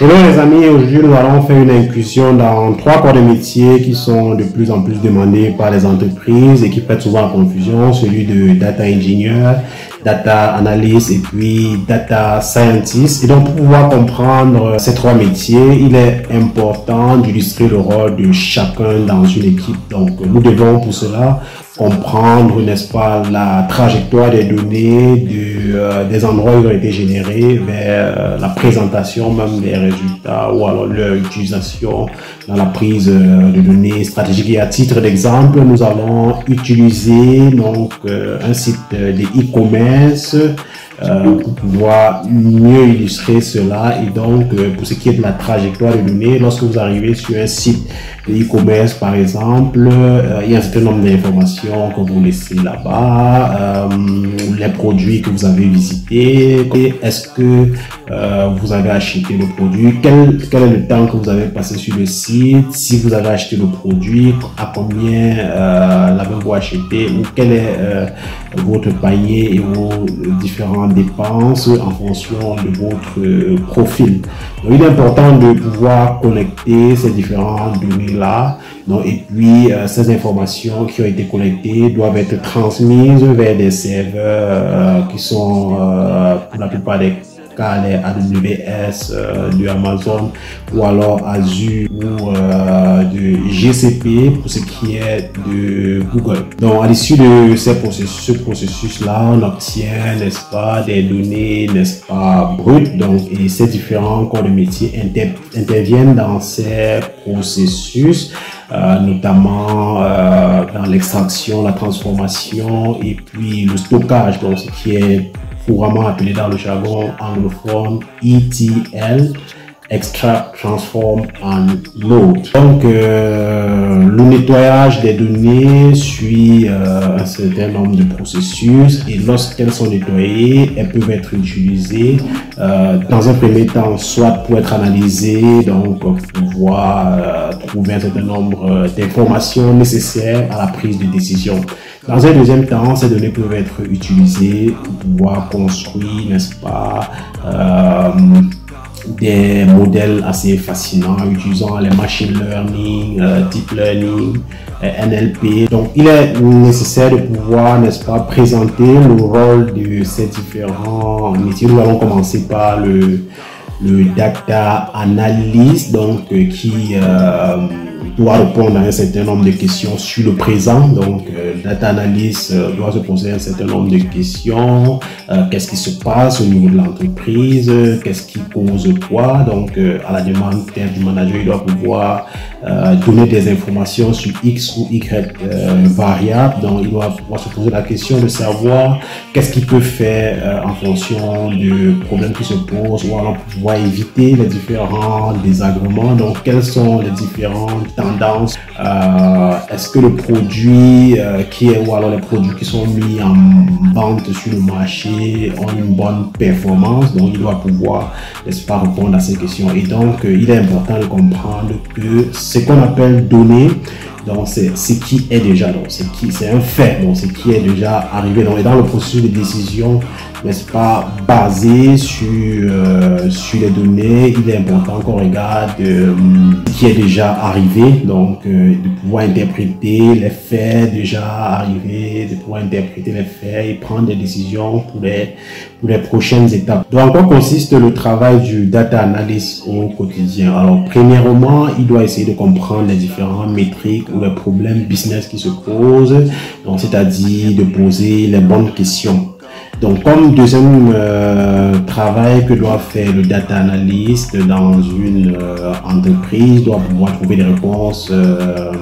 Hello les amis, aujourd'hui nous allons faire une inclusion dans trois corps de métier qui sont de plus en plus demandés par les entreprises et qui prêtent souvent à confusion, celui de data engineer, data analyst et puis data scientist. Et donc pour pouvoir comprendre ces trois métiers, il est important d'illustrer le rôle de chacun dans une équipe. Donc nous devons pour cela comprendre, n'est-ce pas, la trajectoire des données, de, euh, des endroits où ils ont été générés vers euh, la présentation même des résultats ou alors leur utilisation dans la prise euh, de données stratégiques. Et à titre d'exemple, nous allons utiliser donc un site de e-commerce euh, pour pouvoir mieux illustrer cela. Et donc, euh, pour ce qui est de la trajectoire de données, lorsque vous arrivez sur un site e-commerce, par exemple, euh, il y a un certain nombre d'informations que vous laissez là-bas, les produits que vous avez visités, est-ce que vous avez acheté le produit, quel, quel est le temps que vous avez passé sur le site, si vous avez acheté le produit, à combien l'avez-vous acheté, ou quel est votre panier et vos différents dépenses en fonction de votre euh, profil. Il est important de pouvoir connecter ces différentes données-là. et puis, euh, ces informations qui ont été collectées doivent être transmises vers des serveurs euh, qui sont, pour la plupart des les AWS, euh, Amazon ou alors Azure ou euh, de GCP pour ce qui est de Google. Donc à l'issue de ces processus, ce processus-là, on obtient, n'est-ce pas, des données, n'est-ce pas, brutes. Donc et ces différents corps de métier interviennent dans ces processus. Euh, notamment euh, dans l'extraction, la transformation et puis le stockage, donc ce qui est couramment appelé dans le jargon anglophone ETL, Extract, Transform and Load. Donc, euh, le nettoyage des données suit euh, un certain nombre de processus et lorsqu'elles sont nettoyées, elles peuvent être utilisées euh, dans un premier temps, soit pour être analysées, donc pour pouvoir trouver un certain nombre d'informations nécessaires à la prise de décision. Dans un deuxième temps, ces données peuvent être utilisées pour pouvoir construire, n'est-ce pas, euh, des modèles assez fascinants utilisant les machine learning, euh, deep learning, euh, NLP. Donc, il est nécessaire de pouvoir, n'est-ce pas, présenter le rôle de ces différents métiers. Nous allons commencer par le, le data analyst, donc qui doit répondre à un certain nombre de questions sur le présent. Donc, euh, data analyst euh, doit se poser un certain nombre de questions. Euh, qu'est-ce qui se passe au niveau de l'entreprise? Qu'est-ce qui cause quoi? Donc, à la demande du manager, il doit pouvoir donner des informations sur X ou Y variables. Donc, il doit pouvoir se poser la question de savoir qu'est-ce qu'il peut faire en fonction du problème qui se pose ou alors pouvoir éviter les différents désagréments. Donc, quels sont les différents tendance euh, Est-ce que le produit euh, qui est ou alors les produits qui sont mis en vente sur le marché ont une bonne performance? Donc il doit pouvoir, n'est-ce pas, répondre à ces questions. Et donc euh, il est important de comprendre que ce qu'on appelle donc c'est ce qui est déjà, c'est qui, c'est un fait, c'est qui est déjà arrivé. Et dans le processus de décision, n'est-ce pas, basé sur, euh, sur les données, il est important qu'on regarde euh, ce qui est déjà arrivé, donc euh, de pouvoir interpréter les faits déjà arrivés, de pouvoir interpréter les faits et prendre des décisions pour les, pour les prochaines étapes. Donc en quoi consiste le travail du data analyst au quotidien. Alors premièrement, il doit essayer de comprendre les différentes métriques ou les problèmes business qui se posent, donc c'est-à-dire de poser les bonnes questions donc, comme deuxième euh, travail que doit faire le data analyst dans une euh, entreprise, doit pouvoir trouver des réponses euh,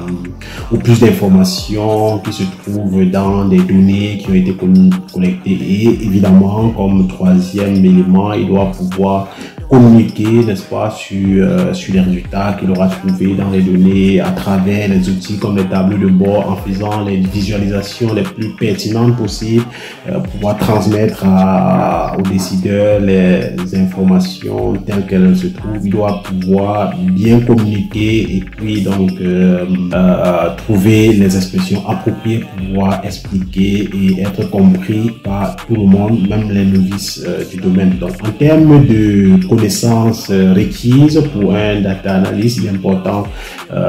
ou plus d'informations qui se trouvent dans des données qui ont été collectées. Et évidemment, comme troisième élément, il doit pouvoir communiquer, n'est-ce pas, sur, euh, sur les résultats qu'il aura trouvés dans les données à travers les outils comme les tableaux de bord en faisant les visualisations les plus pertinentes possibles euh, pouvoir transmettre aux décideurs les informations telles qu'elles se trouvent. Il doit pouvoir bien communiquer et puis donc euh, trouver les expressions appropriées pour pouvoir expliquer et être compris par tout le monde, même les novices du domaine. Donc en termes de connaissances requises pour un data analyst. Il est important,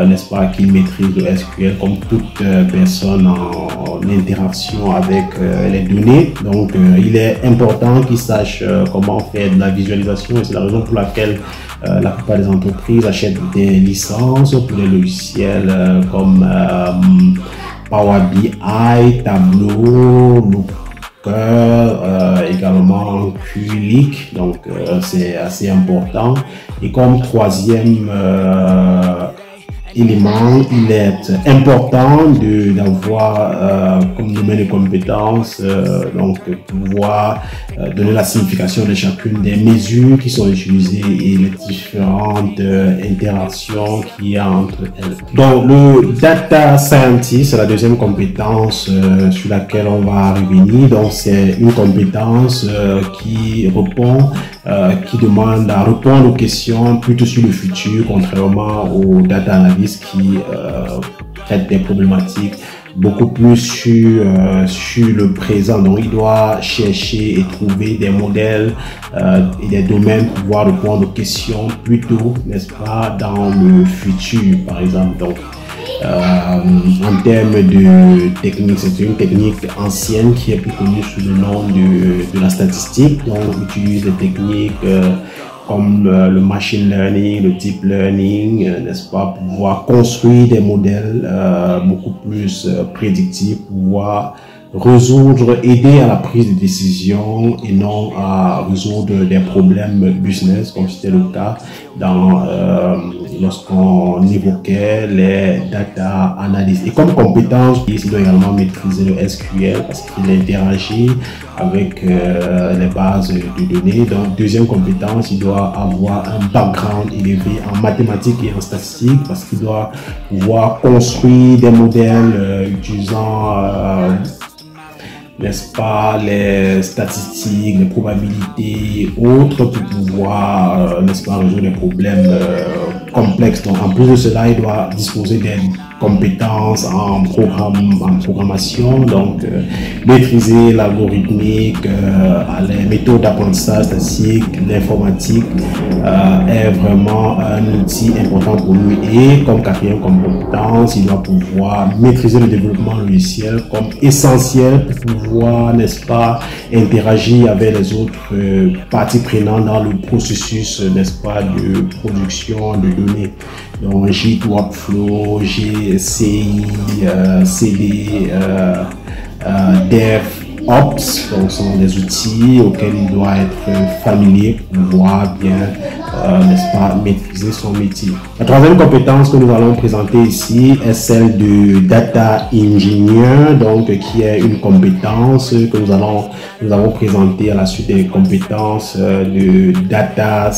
n'est-ce pas, qu'il maîtrise le SQL comme toute personne en, interaction avec les données. Donc, il est important qu'il sache comment faire de la visualisation et c'est la raison pour laquelle la plupart des entreprises achètent des licences pour les logiciels comme Power BI, Tableau, Looker, euh, donc euh, c'est assez important. Et comme troisième euh, élément, il est important d'avoir euh, comme domaine de compétences, euh, donc pouvoir euh, donner la signification de chacune des mesures qui sont utilisées et les différentes interactions qu'il y a entre elles. Donc le data scientist, c'est la deuxième compétence sur laquelle on va revenir. Donc c'est une compétence qui répond euh, qui demande à répondre aux questions plutôt sur le futur, contrairement aux data qui euh, traitent des problématiques beaucoup plus sur, euh, sur le présent. Donc, il doit chercher et trouver des modèles euh, et des domaines pour pouvoir répondre aux questions plutôt, n'est-ce pas, dans le futur, par exemple. Donc, euh, en termes de technique, c'est une technique ancienne qui est plus connue sous le nom de, de la statistique. Donc, on utilise des techniques comme euh, le machine learning, le deep learning, n'est-ce pas, pouvoir construire des modèles beaucoup plus prédictifs, pour pouvoir résoudre, aider à la prise de décision et non à résoudre des problèmes business, comme c'était le cas dans euh, lorsqu'on évoquait les data analysis. Et comme compétence, il doit également maîtriser le SQL parce qu'il interagit avec euh, les bases de données. Donc, deuxième compétence, il doit avoir un background élevé en mathématiques et en statistiques parce qu'il doit pouvoir construire des modèles euh, utilisant n'est-ce pas, les statistiques, les probabilités, autres pour pouvoir, euh, n'est-ce pas, résoudre les problèmes euh, complexes. Donc, en plus de cela, il doit disposer des compétences en, programme, en programmation, donc euh, maîtriser l'algorithmique, euh, les méthodes d'apprentissage statistique, l'informatique euh, est vraiment un outil important pour lui. Et comme quatrième compétence, il doit pouvoir maîtriser le développement logiciel comme essentiel pour pouvoir, n'est-ce pas, interagir avec les autres parties prenantes dans le processus, n'est-ce pas, de production de données. Donc, Git Workflow, GCI, euh, CD, euh, euh, DevOps, donc ce sont des outils auxquels il doit être familier pour pouvoir bien, euh, n'est-ce pas, maîtriser son métier. La troisième compétence que nous allons présenter ici est celle de Data Engineer, donc qui est une compétence que nous allons, nous avons présenter à la suite des compétences de Data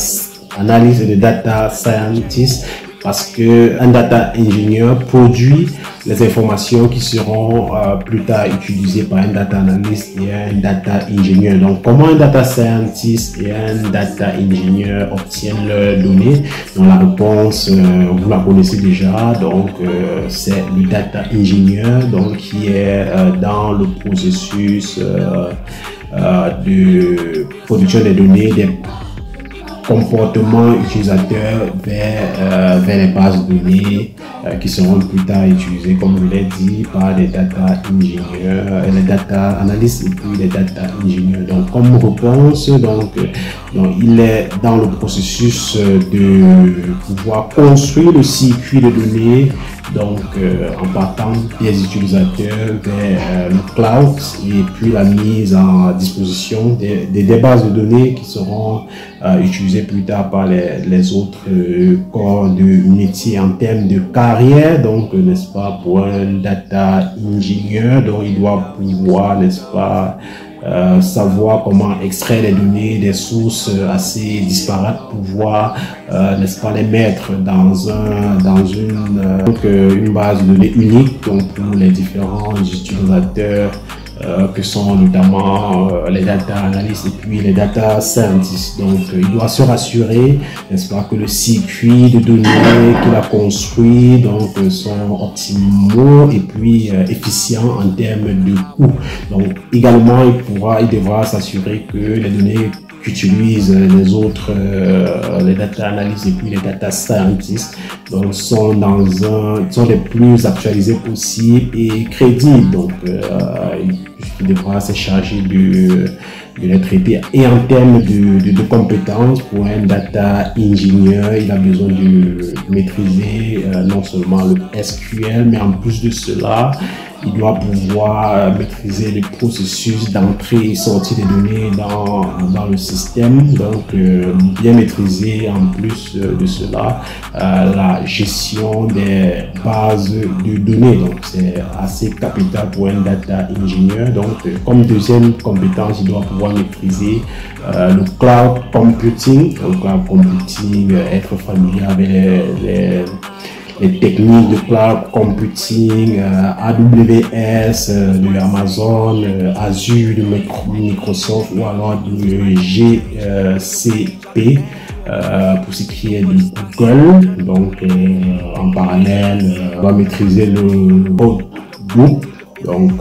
Analyse et de Data Scientist parce que un data engineer produit les informations qui seront euh, plus tard utilisées par un data analyst et un data engineer. Donc, comment un data scientist et un data engineer obtiennent leurs données? Donc, la réponse, euh, vous la connaissez déjà. Donc, euh, c'est le data engineer donc, qui est dans le processus de production des données, comportement utilisateur vers, euh, vers les bases de données euh, qui seront plus tard utilisées, comme je l'ai dit, par les data ingénieurs, les data analystes et puis les data ingénieurs. Donc, comme réponse, donc, donc, il est dans le processus de pouvoir construire le circuit de données donc euh, en partant des utilisateurs vers le cloud et puis la mise en disposition des, des, bases de données qui seront euh, utilisées plus tard par les, les autres euh, corps de métier en termes de carrière. Donc, n'est-ce pas, pour un data engineer, donc il doit pouvoir, n'est-ce pas, euh, savoir comment extraire les données des sources assez disparates pour pouvoir, euh, n'est-ce pas, les mettre dans un, dans une, euh, donc, une base de données unique donc pour les différents utilisateurs euh, que sont notamment euh, les data analysts et puis les data scientists. Donc, euh, il doit se rassurer, n'est-ce pas, que le circuit de données qu'il a construit donc, sont optimaux et puis efficients en termes de coût. Donc, également, il pourra, il devra s'assurer que les données qu'utilisent les autres, les data analysts et puis les data scientists. Donc, sont dans un, sont les plus actualisés possibles et crédibles. Donc, il devra se charger de de les traiter. Et en termes de, de, compétences, pour un data engineer, il a besoin de maîtriser euh, non seulement le SQL, mais en plus de cela, il doit pouvoir euh, maîtriser les processus d'entrée et sortie des données dans, dans le système. Donc, euh, bien maîtriser en plus euh, de cela la gestion des bases de données. Donc, c'est assez capital pour un data engineer. Donc, comme deuxième compétence, il doit pouvoir maîtriser le cloud computing. Le cloud computing, être familier avec les les techniques de cloud computing, euh, AWS, euh, de Amazon, euh, Azure, de Microsoft ou alors de GCP pour ce qui est de Google. Donc en parallèle, on va maîtriser le groupe donc,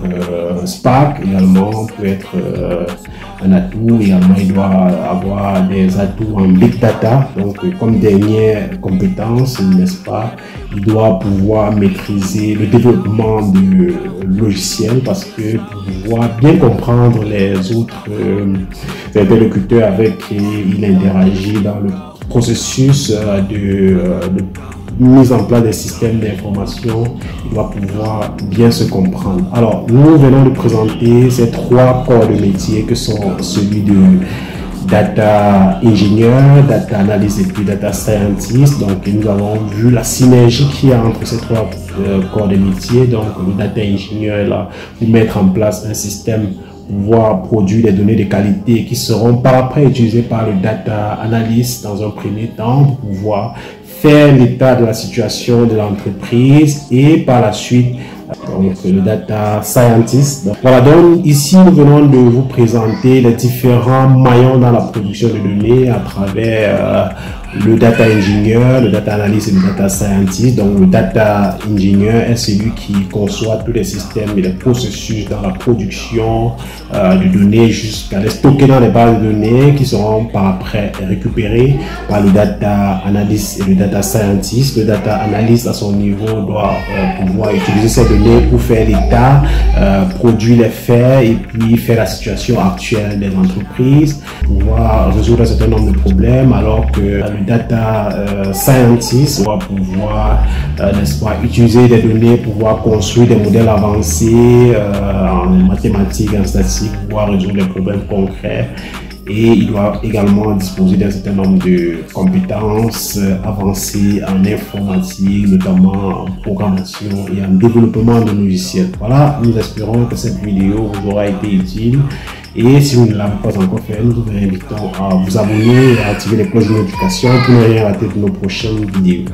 Spark également peut être un atout. Également, il doit avoir des atouts en big data. Donc, comme dernière compétence, n'est-ce pas, il doit pouvoir maîtriser le développement du logiciel parce que pour pouvoir bien comprendre les autres euh, interlocuteurs avec qui il interagit dans le processus de, de mise en place des systèmes d'information, va pouvoir bien se comprendre. Alors, nous venons de présenter ces trois corps de métier que sont celui de data ingénieur, data analyst et puis data scientist. Donc, nous avons vu la synergie qu'il y a entre ces trois euh, corps de métier. Donc, le data ingénieur là, pour mettre en place un système pouvoir produire des données de qualité qui seront par après utilisées par le data analyst dans un premier temps pour pouvoir faire l'état de la situation de l'entreprise et par la suite donc le data scientist. voilà, donc ici nous venons de vous présenter les différents maillons dans la production de données à travers euh, le data engineer, le data analyst et le data scientist. Donc, le data engineer est celui qui conçoit tous les systèmes et les processus dans la production euh, de données jusqu'à les stocker dans les bases de données qui seront par après récupérées par le data analyst et le data scientist. Le data analyst à son niveau doit euh, pouvoir utiliser ces données pour faire l'état, euh, produire les faits et puis faire la situation actuelle des entreprises, pouvoir résoudre un certain nombre de problèmes alors que data euh, scientist va pouvoir, euh, n'est-ce utiliser des données, pouvoir construire des modèles avancés euh, en mathématiques, en statistique, pouvoir résoudre des problèmes concrets. Et il doit également disposer d'un certain nombre de compétences avancées en informatique, notamment en programmation et en développement de logiciels. Voilà, nous espérons que cette vidéo vous aura été utile. Et si vous ne l'avez pas encore fait, nous vous invitons à vous abonner et à activer les cloches de notification pour ne rien rater de nos prochaines vidéos.